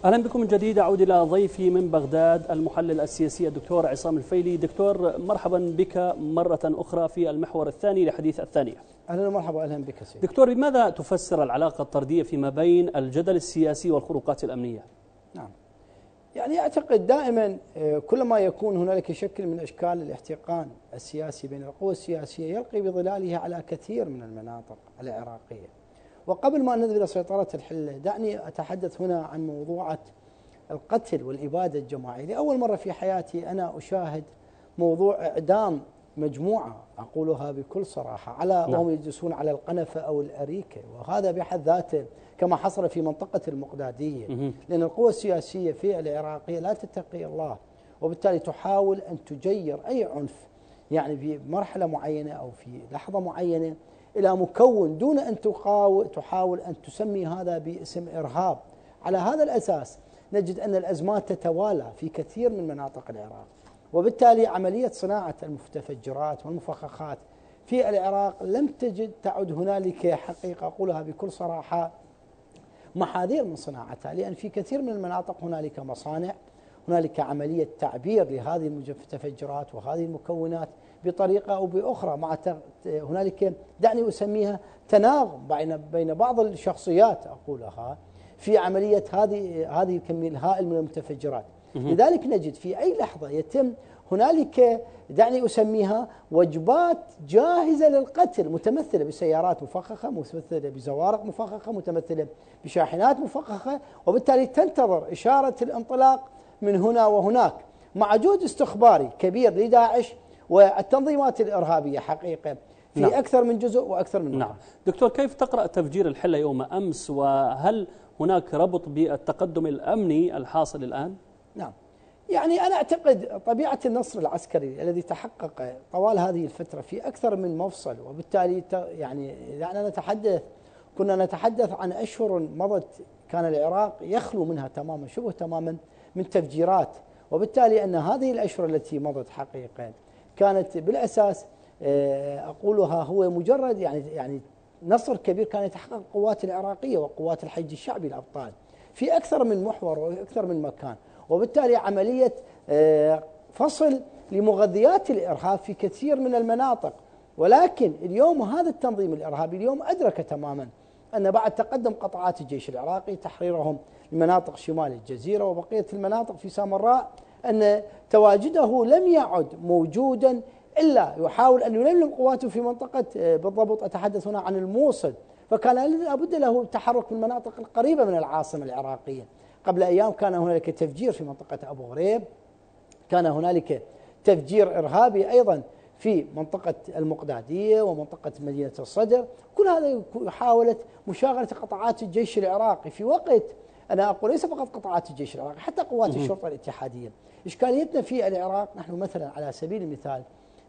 أهلا بكم من جديد. أعود إلى ضيفي من بغداد المحلل السياسي الدكتور عصام الفيلي. دكتور مرحبا بك مرة أخرى في المحور الثاني لحديث الثانية. أهلا ومرحبا أهلا بك سيد دكتور بماذا تفسر العلاقة الطردية فيما بين الجدل السياسي والخروقات الأمنية؟ نعم. يعني أعتقد دائما آه، كلما يكون هنالك شكل من أشكال الاحتقان السياسي بين القوى السياسية يلقي بظلاله على كثير من المناطق العراقية. وقبل ما نذهب إلى سيطرة الحلة دعني أتحدث هنا عن موضوعة القتل والإبادة الجماعية. لأول مرة في حياتي أنا أشاهد موضوع إعدام مجموعة أقولها بكل صراحة على نعم. وهم يجلسون على القنفة أو الأريكة وهذا بحد ذاته كما حصل في منطقة المقدادية. لأن القوى السياسية في العراقية لا تتقي الله وبالتالي تحاول أن تجير أي عنف يعني في مرحلة معينة أو في لحظة معينة إلى مكون دون أن تحاول أن تسمي هذا باسم إرهاب. على هذا الأساس نجد أن الأزمات تتوالى في كثير من مناطق العراق وبالتالي عملية صناعة المتفجرات والمفخخات في العراق لم تجد تعد هنالك حقيقة أقولها بكل صراحة محاذير من صناعتها لأن في كثير من المناطق هنالك مصانع هنالك عملية تعبير لهذه المتفجرات وهذه المكونات بطريقة أو بأخرى. مع هنالك دعني أسميها تناغم بين بين بعض الشخصيات أقولها في عملية هذه هذه الكمية الهائل من المتفجرات. لذلك نجد في أي لحظة يتم هنالك دعني أسميها وجبات جاهزة للقتل متمثلة بسيارات مفخخة متمثلة بزوارق مفخخة متمثلة بشاحنات مفخخة وبالتالي تنتظر إشارة الانطلاق من هنا وهناك. مع جهد استخباري كبير لداعش والتنظيمات الإرهابية حقيقة في نعم. أكثر من جزء وأكثر من نعم دكتور كيف تقرأ تفجير الحلة يوم أمس وهل هناك ربط بالتقدم الأمني الحاصل الآن؟ نعم يعني أنا أعتقد طبيعة النصر العسكري الذي تحقق طوال هذه الفترة في أكثر من مفصل وبالتالي يعني يعني نتحدث كنا نتحدث عن أشهر مضت كان العراق يخلو منها تماما شبه تماما من تفجيرات وبالتالي أن هذه الأشهر التي مضت حقيقة كانت بالأساس آه، أقولها هو مجرد يعني يعني نصر كبير كان يتحقق القوات العراقية وقوات الحج الشعبي الابطال في أكثر من محور وأكثر من مكان. وبالتالي عملية آه، فصل لمغذيات الإرهاب في كثير من المناطق. ولكن اليوم هذا التنظيم الإرهابي اليوم أدرك تماما أن بعد تقدم قطعات الجيش العراقي تحريرهم لمناطق شمال الجزيرة وبقية المناطق في سامراء أن تواجده لم يعد موجودا إلا يحاول أن يلملم قواته في منطقة آه، بالضبط أتحدث هنا عن الموصل. فكان لابد له التحرك من المناطق القريبة من العاصمة العراقية. قبل أيام كان هنالك تفجير في منطقة أبو غريب كان هنالك تفجير إرهابي أيضا في منطقة المقدادية ومنطقة مدينة الصدر. كل هذا محاولة مشاغلة قطاعات الجيش العراقي في وقت أنا أقول ليس فقط قطاعات الجيش العراقي حتى قوات الشرطة الاتحادية. إشكاليتنا في العراق نحن مثلا على سبيل المثال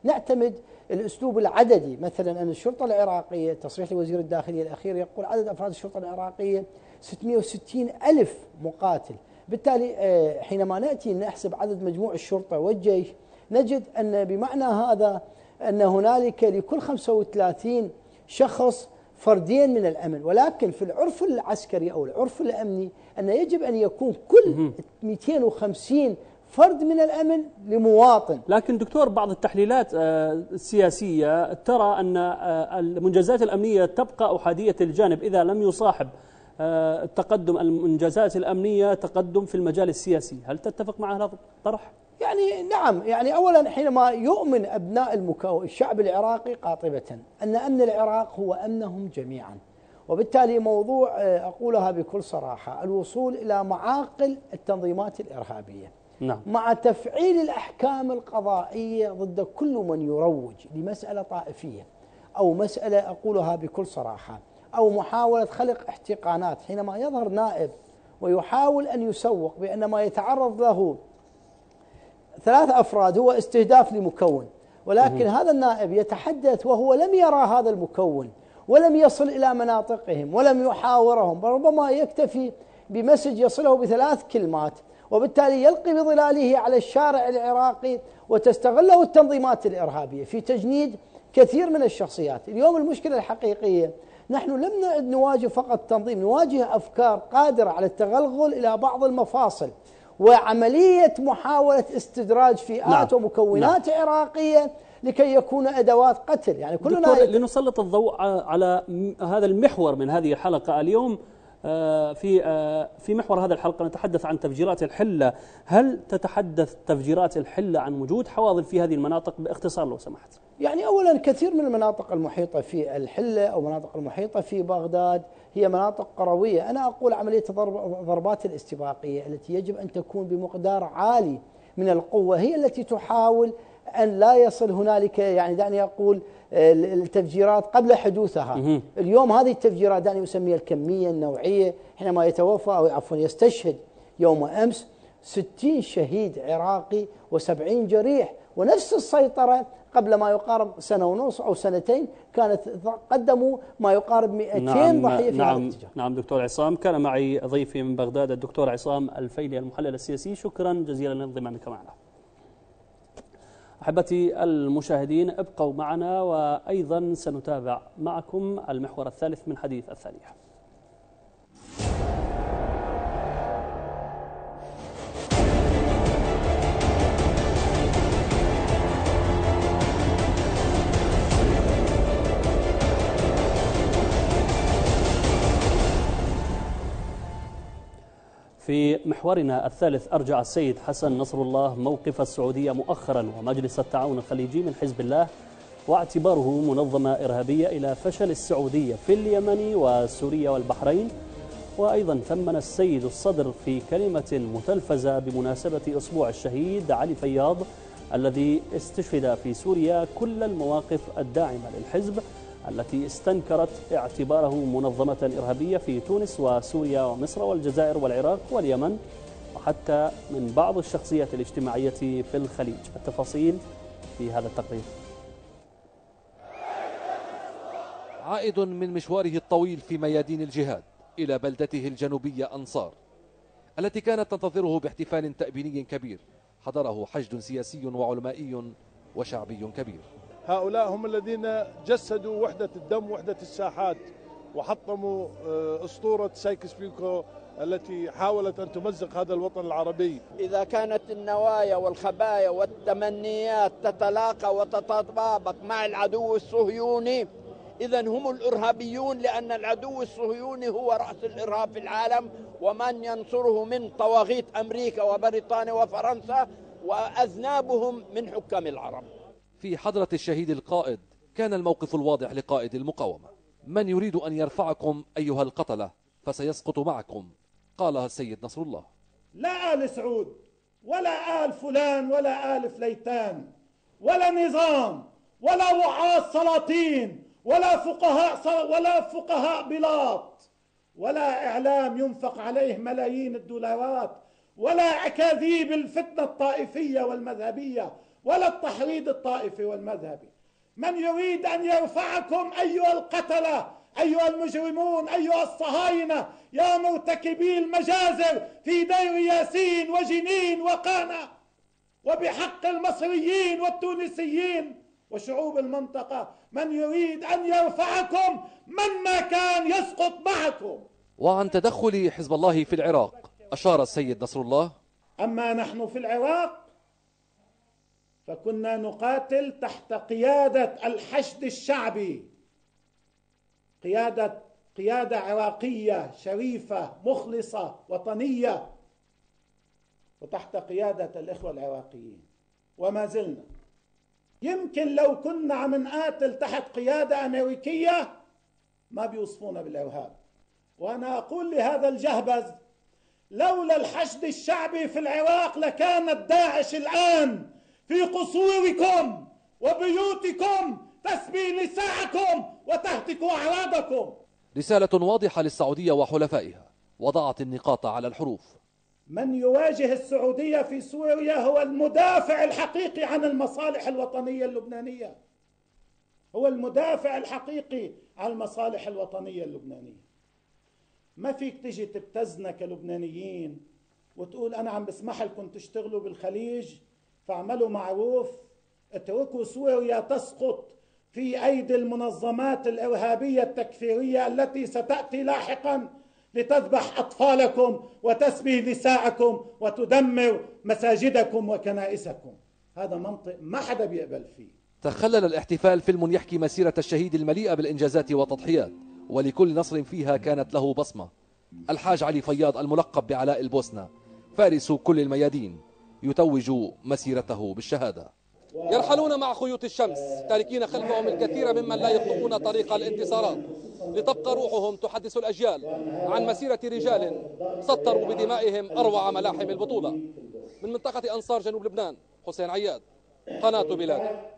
نعتمد الأسلوب العددي. مثلا أن الشرطة العراقية تصريح لوزير الداخلية الأخير يقول عدد أفراد الشرطة العراقية 660 ألف مقاتل. بالتالي آه، حينما نأتي نحسب عدد مجموع الشرطة والجيش نجد أن بمعنى هذا أن هنالك لكل 35 شخص فردين من الأمن. ولكن في العرف العسكري أو العرف الأمني أن يجب أن يكون كل 250 فرد من الأمن لمواطن. لكن دكتور بعض التحليلات آه، السياسية ترى أن آه، المنجزات الأمنية تبقى أحادية الجانب. إذا لم يصاحب آه، التقدم المنجزات الأمنية تقدم في المجال السياسي هل تتفق مع هذا الطرح؟ يعني نعم يعني اولا حينما يؤمن أبناء المكو الشعب العراقي قاطبة أن أمن العراق هو أمنهم جميعا وبالتالي موضوع أقولها بكل صراحة الوصول إلى معاقل التنظيمات الإرهابية نعم. مع تفعيل الأحكام القضائية ضد كل من يروج لمسألة طائفية أو مسألة أقولها بكل صراحة أو محاولة خلق احتقانات حينما يظهر نائب ويحاول أن يسوق بأن ما يتعرض له ثلاث أفراد هو استهداف لمكون. ولكن هذا النائب يتحدث وهو لم يرى هذا المكون ولم يصل إلى مناطقهم ولم يحاورهم ربما يكتفي بمسج يصله بثلاث كلمات وبالتالي يلقي بظلاله على الشارع العراقي وتستغله التنظيمات الإرهابية في تجنيد كثير من الشخصيات. اليوم المشكلة الحقيقية نحن لم نعد نواجه فقط تنظيم نواجه أفكار قادرة على التغلغل إلى بعض المفاصل. وعملية محاولة استدراج فئات نعم. ومكونات نعم. عراقية لكي يكون أدوات قتل يعني كلنا لنسلط الضوء على هذا المحور من هذه الحلقة اليوم في آه، في محور هذه الحلقة نتحدث عن تفجيرات الحلة، هل تتحدث تفجيرات الحلة عن وجود حواضن في هذه المناطق؟ باختصار لو سمحت؟ يعني اولا كثير من المناطق المحيطة في الحلة أو مناطق المحيطة في بغداد هي مناطق قروية، أنا أقول عملية ضربات الاستباقية التي يجب أن تكون بمقدار عالي من القوة هي التي تحاول أن لا يصل هنالك يعني دعني أقول التفجيرات قبل حدوثها. اليوم هذه التفجيرات دعني أسميها الكمية النوعية حينما يتوفى أو عفوا يستشهد يوم أمس 60 شهيد عراقي و70 جريح. ونفس السيطرة قبل ما يقارب سنة ونص أو سنتين كانت قدموا ما يقارب 200 نعم ضحية في نعم هذا نعم دكتور عصام. كان معي ضيفي من بغداد الدكتور عصام الفيلي المحلل السياسي. شكرا جزيلا لانضمامك معنا. أحبتي المشاهدين ابقوا معنا وأيضا سنتابع معكم المحور الثالث من حديث الثانية. في محورنا الثالث أرجع السيد حسن نصر الله موقف السعودية مؤخرا ومجلس التعاون الخليجي من حزب الله واعتباره منظمة إرهابية إلى فشل السعودية في اليمن وسوريا والبحرين. وأيضا ثمن السيد الصدر في كلمة متلفزة بمناسبة أسبوع الشهيد علي فياض الذي استشهد في سوريا كل المواقف الداعمة للحزب. التي استنكرت اعتباره منظمة إرهابية في تونس وسوريا ومصر والجزائر والعراق واليمن وحتى من بعض الشخصيات الاجتماعية في الخليج. التفاصيل في هذا التقرير. عائد من مشواره الطويل في ميادين الجهاد إلى بلدته الجنوبية أنصار التي كانت تنتظره باحتفال تأبيني كبير حضره حشد سياسي وعلمائي وشعبي كبير. هؤلاء هم الذين جسدوا وحدة الدم وحدة الساحات وحطموا آه، أسطورة سايكس بيكو التي حاولت أن تمزق هذا الوطن العربي. إذا كانت النوايا والخبايا والتمنيات تتلاقى وتتطابق مع العدو الصهيوني إذا هم الإرهابيون لأن العدو الصهيوني هو رأس الإرهاب في العالم ومن ينصره من طواغيت أمريكا وبريطانيا وفرنسا وأذنابهم من حكام العرب. في حضرة الشهيد القائد. كان الموقف الواضح لقائد المقاومة. من يريد أن يرفعكم أيها القتلة فسيسقط معكم. قالها السيد نصر الله. لا آل سعود ولا آل فلان ولا آل فليتان ولا نظام ولا وعاظ سلاطين ولا فقهاء ولا فقهاء بلاط ولا إعلام ينفق عليه ملايين الدولارات ولا أكاذيب الفتنة الطائفية والمذهبية ولا التحريض الطائفي والمذهبي. من يريد أن يرفعكم أيها القتلة أيها المجرمون أيها الصهاينة يا مرتكبي المجازر في دير ياسين وجنين وقانا وبحق المصريين والتونسيين وشعوب المنطقة. من يريد أن يرفعكم من ما كان يسقط معكم. وعن تدخل حزب الله في العراق أشار السيد نصر الله أما نحن في العراق فكنا نقاتل تحت قيادة الحشد الشعبي. قيادة قيادة عراقية شريفة مخلصة وطنية. وتحت قيادة الإخوة العراقيين. وما زلنا. يمكن لو كنا عم نقاتل تحت قيادة أمريكية ما بيوصفونا بالإرهاب. وأنا أقول لهذا الجهبذ لولا الحشد الشعبي في العراق لكانت داعش الآن في قصوركم وبيوتكم تسبي نساءكم وتهتك أعراضكم. رسالة واضحة للسعودية وحلفائها. وضعت النقاط على الحروف. من يواجه السعودية في سوريا هو المدافع الحقيقي عن المصالح الوطنية اللبنانية. هو المدافع الحقيقي عن المصالح الوطنية اللبنانية. ما فيك تجي تبتزنا كلبنانيين وتقول أنا عم بسمح لكم تشتغلوا بالخليج فاعملوا معروف اتركوا سوريا تسقط في أيدي المنظمات الإرهابية التكفيرية التي ستأتي لاحقا لتذبح أطفالكم وتسبي نساءكم وتدمر مساجدكم وكنائسكم. هذا منطق ما حدا بيقبل فيه. تخلل الاحتفال فيلم يحكي مسيرة الشهيد المليئة بالإنجازات والتضحيات ولكل نصر فيها كانت له بصمة. الحاج علي فياض الملقب بعلاء البوسنة فارس كل الميادين. يتوج مسيرته بالشهادة. يرحلون مع خيوط الشمس تاركين خلفهم الكثير ممن لا يخطئون طريق الانتصارات. لتبقى روحهم تحدث الأجيال عن مسيرة رجال سطروا بدمائهم أروع ملاحم البطولة. من منطقة أنصار جنوب لبنان حسين عياد قناة بلاد.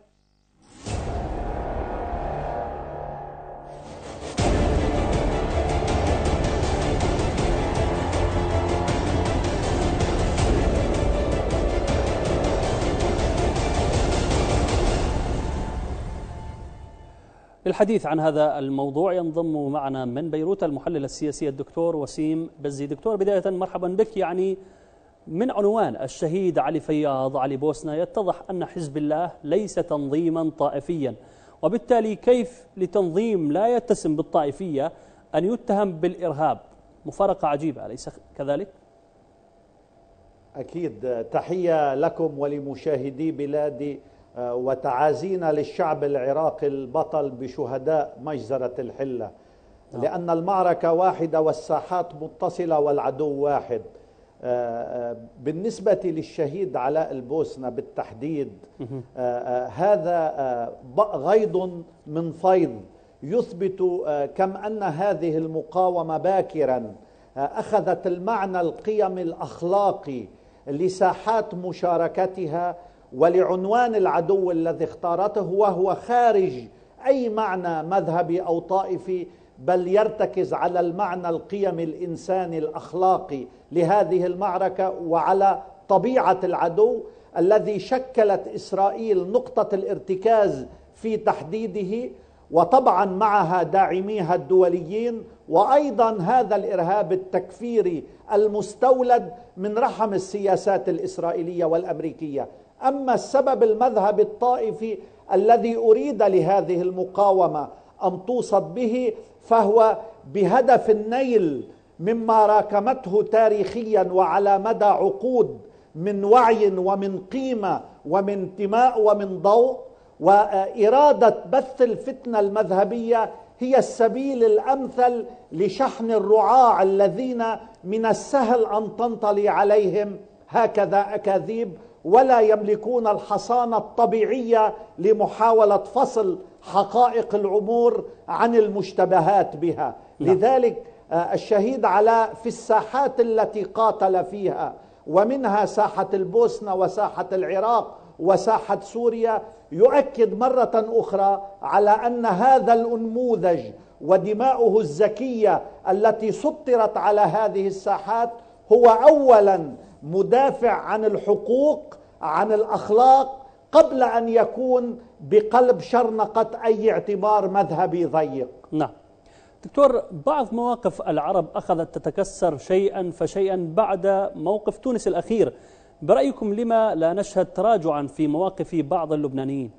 للحديث عن هذا الموضوع ينضم معنا من بيروت المحلل السياسي الدكتور وسيم بزي. دكتور بداية مرحبا بك. يعني من عنوان الشهيد علي فياض علي بوسنا يتضح أن حزب الله ليس تنظيما طائفيا وبالتالي كيف لتنظيم لا يتسم بالطائفية أن يتهم بالإرهاب؟ مفارقة عجيبة أليس كذلك؟ أكيد. تحية لكم ولمشاهدي بلادي وتعازينا للشعب العراقي البطل بشهداء مجزرة الحلة. نعم. لأن المعركة واحدة والساحات متصلة والعدو واحد. آه، آه، بالنسبة للشهيد علاء البوسنة بالتحديد هذا غيض من فيض. يثبت كم أن هذه المقاومة باكرا أخذت المعنى القيم الأخلاقي لساحات مشاركتها ولعنوان العدو الذي اختارته وهو خارج أي معنى مذهبي أو طائفي بل يرتكز على المعنى القيم الإنساني الأخلاقي لهذه المعركة وعلى طبيعة العدو الذي شكلت إسرائيل نقطة الارتكاز في تحديده وطبعا معها داعميها الدوليين وأيضا هذا الإرهاب التكفيري المستولد من رحم السياسات الإسرائيلية والأمريكية. أما السبب المذهب الطائفي الذي أريد لهذه المقاومة أم توصد به فهو بهدف النيل مما راكمته تاريخيا وعلى مدى عقود من وعي ومن قيمة ومن انتماء ومن ضوء. وإرادة بث الفتنة المذهبية هي السبيل الأمثل لشحن الرعاع الذين من السهل أن تنطلي عليهم هكذا أكاذيب ولا يملكون الحصانة الطبيعية لمحاولة فصل حقائق الأمور عن المشتبهات بها لا. لذلك آه، الشهيد علاء في الساحات التي قاتل فيها ومنها ساحة البوسنة وساحة العراق وساحة سوريا يؤكد مرة أخرى على أن هذا الأنموذج ودماؤه الزكية التي سطرت على هذه الساحات هو أولا مدافع عن الحقوق عن الأخلاق قبل أن يكون بقلب شرنقة أي اعتبار مذهبي ضيق. نعم. دكتور بعض مواقف العرب أخذت تتكسر شيئا فشيئا بعد موقف تونس الأخير. برأيكم لما لا نشهد تراجعا في مواقف بعض اللبنانيين؟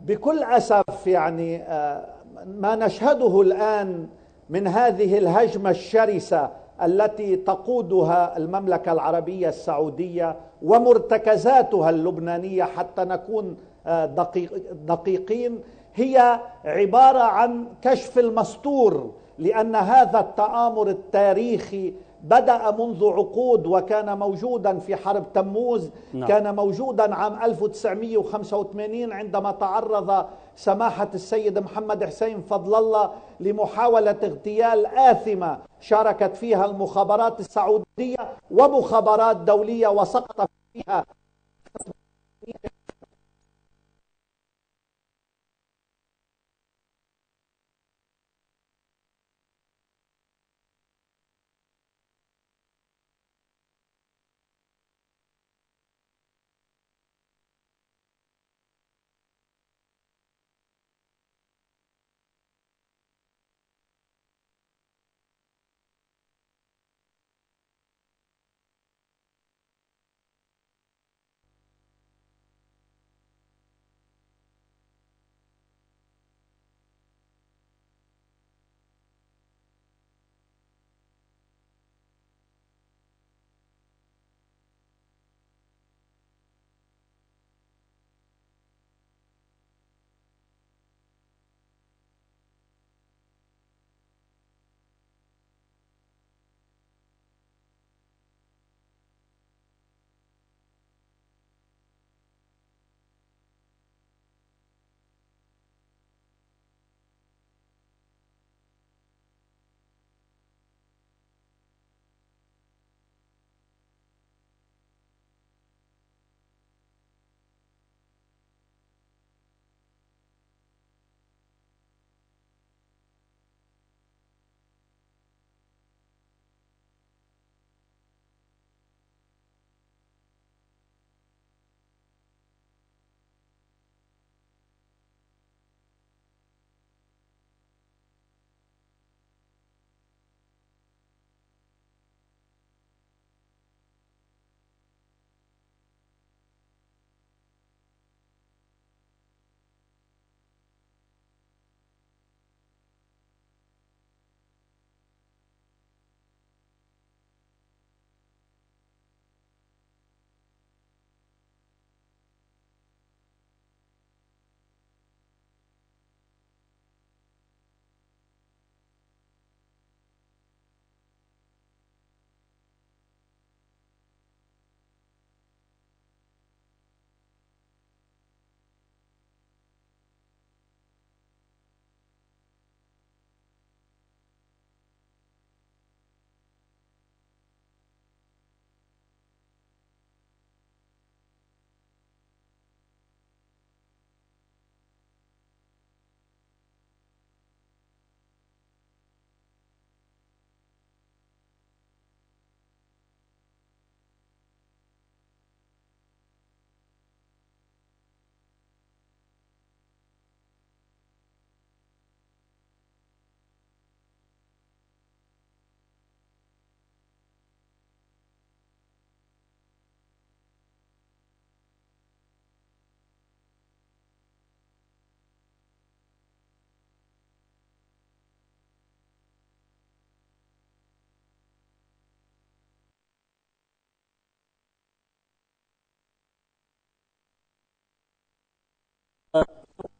بكل أسف يعني آه، ما نشهده الآن من هذه الهجمة الشرسة التي تقودها المملكة العربية السعودية ومرتكزاتها اللبنانية حتى نكون آه، دقيق دقيقين هي عبارة عن كشف المستور لأن هذا التآمر التاريخي بدأ منذ عقود وكان موجودا في حرب تموز نعم. كان موجودا عام 1985 عندما تعرض سماحة السيد محمد حسين فضل الله لمحاولة اغتيال آثمة شاركت فيها المخابرات السعودية ومخابرات دولية وسقط فيها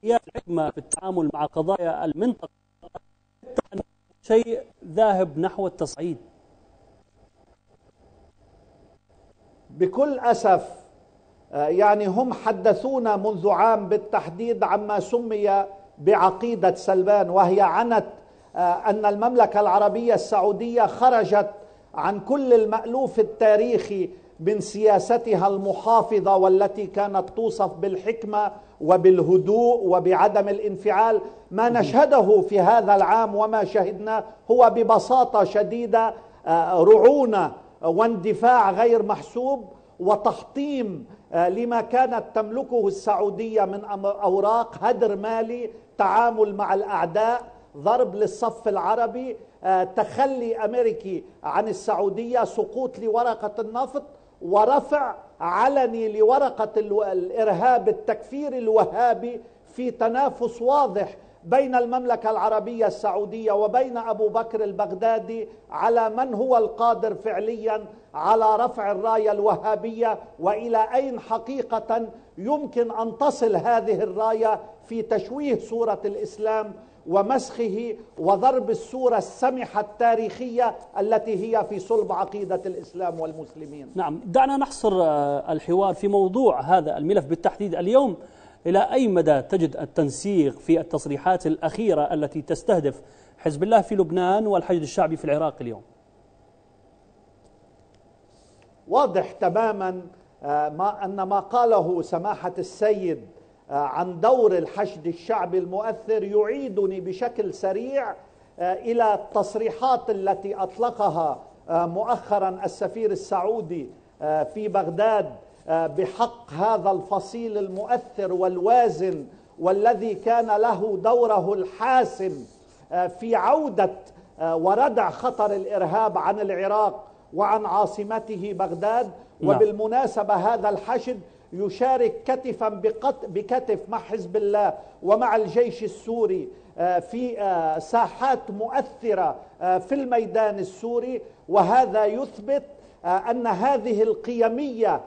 الحكمة في التعامل مع قضايا المنطقة. شيء ذاهب نحو التصعيد. بكل أسف آه، يعني هم حدثونا منذ عام بالتحديد عما سمي بعقيدة سلمان وهي عنت آه، أن المملكة العربية السعودية خرجت عن كل المألوف التاريخي من سياستها المحافظة والتي كانت توصف بالحكمة وبالهدوء وبعدم الانفعال ما نشهده في هذا العام وما شهدناه هو ببساطة شديدة آه، رعونة واندفاع غير محسوب وتحطيم آه، لما كانت تملكه السعودية من أوراق هدر مالي تعامل مع الأعداء ضرب للصف العربي آه، تخلي أمريكي عن السعودية سقوط لورقة النفط ورفع علني لورقة الإرهاب التكفير الوهابي في تنافس واضح بين المملكة العربية السعودية وبين أبو بكر البغدادي على من هو القادر فعليا على رفع الراية الوهابية وإلى أين حقيقة يمكن أن تصل هذه الراية في تشويه صورة الإسلام ومسخه وضرب الصورة السمحة التاريخية التي هي في صلب عقيدة الإسلام والمسلمين. نعم دعنا نحصر آه، الحوار في موضوع هذا الملف بالتحديد اليوم. إلى أي مدى تجد التنسيق في التصريحات الأخيرة التي تستهدف حزب الله في لبنان والحشد الشعبي في العراق اليوم؟ واضح تماما آه، ما أن ما قاله سماحة السيد عن دور الحشد الشعبي المؤثر يعيدني بشكل سريع آه، إلى التصريحات التي أطلقها آه، مؤخرا السفير السعودي في بغداد بحق هذا الفصيل المؤثر والوازن والذي كان له دوره الحاسم في عودة وردع خطر الإرهاب عن العراق وعن عاصمته بغداد نعم. وبالمناسبة هذا الحشد يشارك كتفا بكتف مع حزب الله ومع الجيش السوري آه، في آه، ساحات مؤثرة آه، في الميدان السوري. وهذا يثبت أن هذه القيمية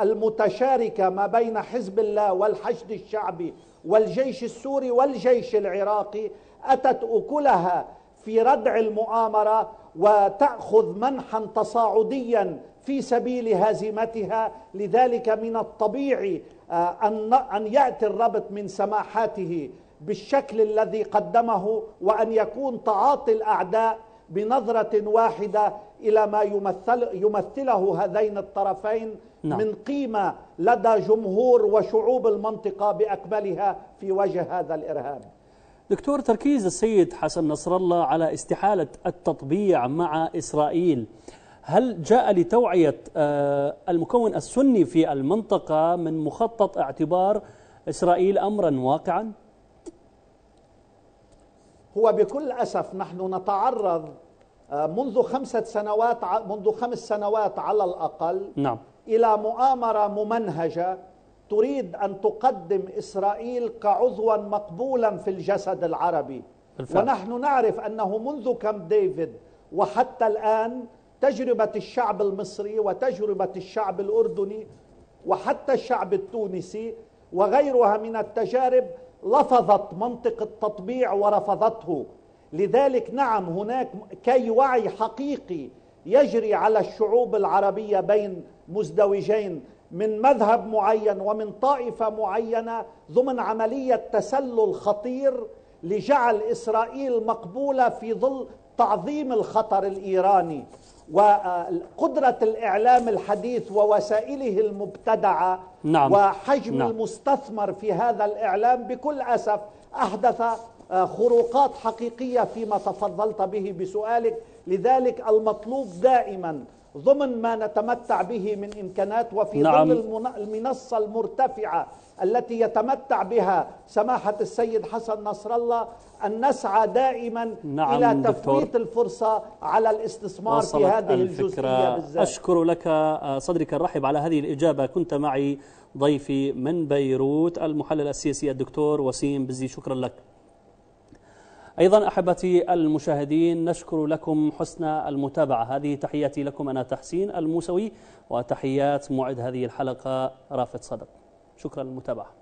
المتشاركة ما بين حزب الله والحشد الشعبي والجيش السوري والجيش العراقي أتت أكلها في ردع المؤامرة وتأخذ منحا تصاعديا في سبيل هزيمتها لذلك من الطبيعي آه، أن أن يأتي الربط من سماحاته بالشكل الذي قدمه وأن يكون تعاطي الأعداء بنظرة واحدة إلى ما يمثل يمثله هذين الطرفين نعم. من قيمة لدى جمهور وشعوب المنطقة بأكملها في وجه هذا الإرهاب دكتور تركيز السيد حسن نصر الله على استحالة التطبيع مع إسرائيل هل جاء لتوعية آه، المكون السني في المنطقة من مخطط اعتبار إسرائيل أمرا واقعا؟ هو بكل أسف نحن نتعرض آه، منذ خمسة سنوات منذ خمس سنوات على الأقل نعم. إلى مؤامرة ممنهجة تريد أن تقدم إسرائيل كعضوا مقبولا في الجسد العربي. بالفعل. ونحن نعرف أنه منذ كامب ديفيد وحتى الآن تجربة الشعب المصري وتجربة الشعب الأردني وحتى الشعب التونسي وغيرها من التجارب لفظت منطق التطبيع ورفضته. لذلك نعم هناك كي وعي حقيقي يجري على الشعوب العربية بين مزدوجين. من مذهب معين ومن طائفة معينة ضمن عملية تسلل خطير لجعل إسرائيل مقبولة في ظل تعظيم الخطر الإيراني وقدرة الإعلام الحديث ووسائله المبتدعة نعم. وحجم نعم. المستثمر في هذا الإعلام بكل أسف أحدث خروقات حقيقية فيما تفضلت به بسؤالك لذلك المطلوب دائما ضمن ما نتمتع به من إمكانات وفي نعم. ضمن المنصة المرتفعة التي يتمتع بها سماحة السيد حسن نصر الله أن نسعى دائما نعم إلى تفويت الفرصة على الاستثمار في هذه الجزئية بالذات. أشكر لك آه، صدرك الرحب على هذه الإجابة. كنت معي ضيفي من بيروت المحلل السياسي الدكتور وسيم بزي. شكرا لك. أيضا أحبتي المشاهدين نشكر لكم حسن المتابعة. هذه تحياتي لكم أنا تحسين الموسوي وتحيات موعد هذه الحلقة رافد صدق. شكرا للمتابعة.